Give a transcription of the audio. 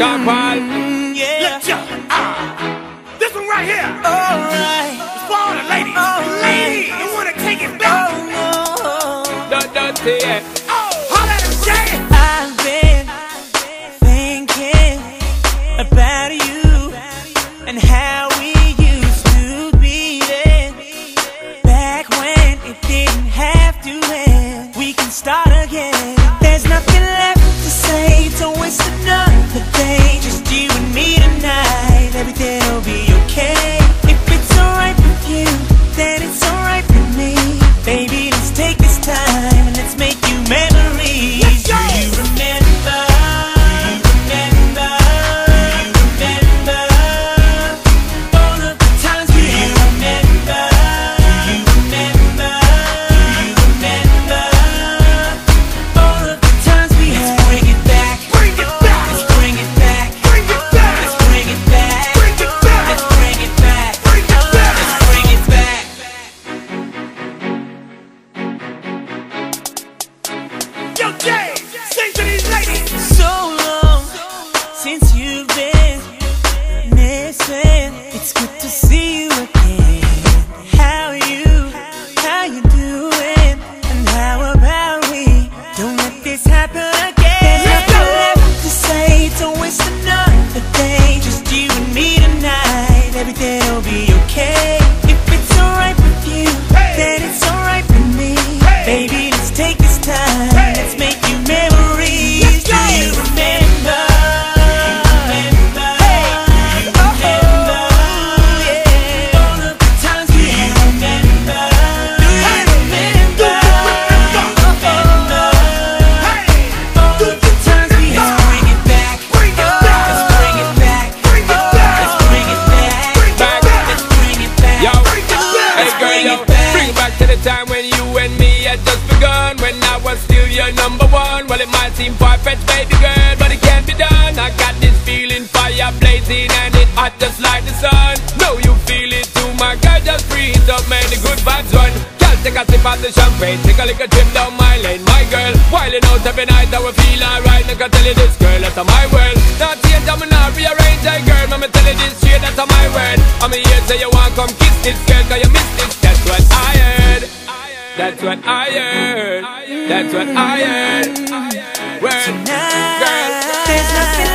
Sean Paul. Mm, yeah. Let's go. Ah. This one right here. Alright. It's for all the ladies. Alright. Ladies, you wanna take it back? Oh no. Don't, don't say it. Oh, holla at him, Jay. I've been thinking about you and how we used to be then. Back when it didn't have to end. We can start again. There's nothing left to say. Don't waste another It's good to see you again. How you, how you doing? And how about we don't let this happen again? There's nothing left to say. Don't waste another day. Just you and me tonight. Everything'll be okay. If it's alright with you, then it's alright with me. Baby, still number one. Well, it might seem far-fetched, baby girl, but it can't be done. I got this feeling, fire blazing, and it hot just like the sun. Know you feel it too, my girl, just breathe up, man, the good vibes run. Girl, take a sip of the champagne, take a little trip down my lane, my girl. Wilding out every night, I will feel alright. I can tell you this, girl, that's my world. Not change, I'm not rearrange, hey girl, I'ma tell you this straight, that's my word. I'm here, say you want come kiss this girl, cause you missed this. That's what I heard. That's what I heard. Tonight, Girl. There's nothing